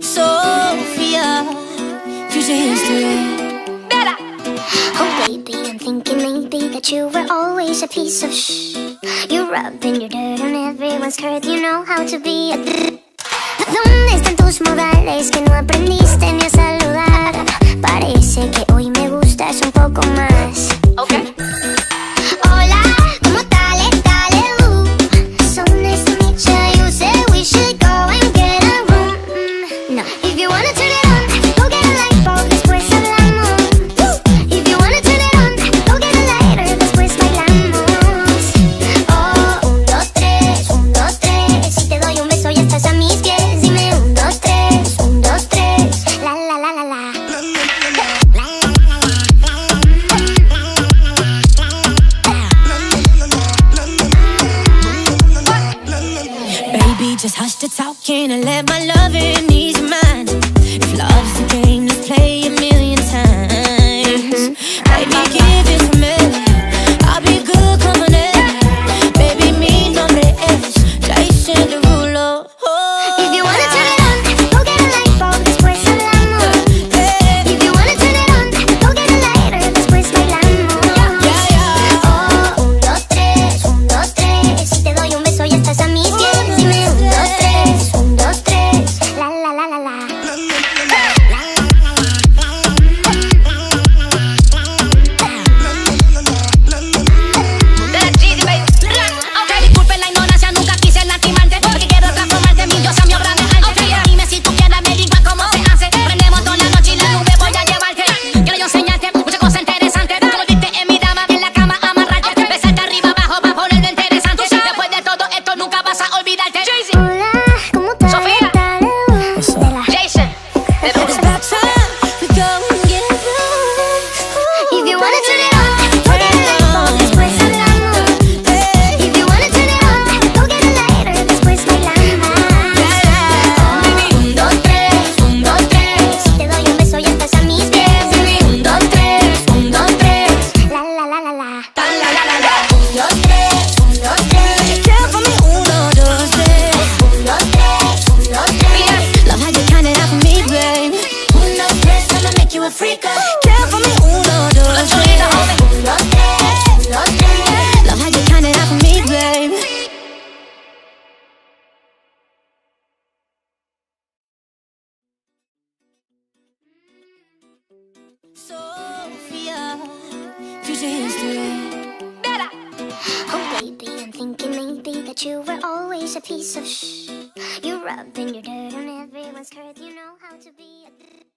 Sofia, future history. Bella. Oh baby, I'm thinking maybe that you were always a piece of shh. You're rubbing your dirt on everyone's curve. You know how to be a. ¿Dónde están tus modales que no aprendiste ni a saludar? Just hush the talking and let my loving ease your mind. If love to Oh, baby, I'm thinking maybe that you were always a piece of shh. You're rubbing your dirt on everyone's curve. You know how to be a.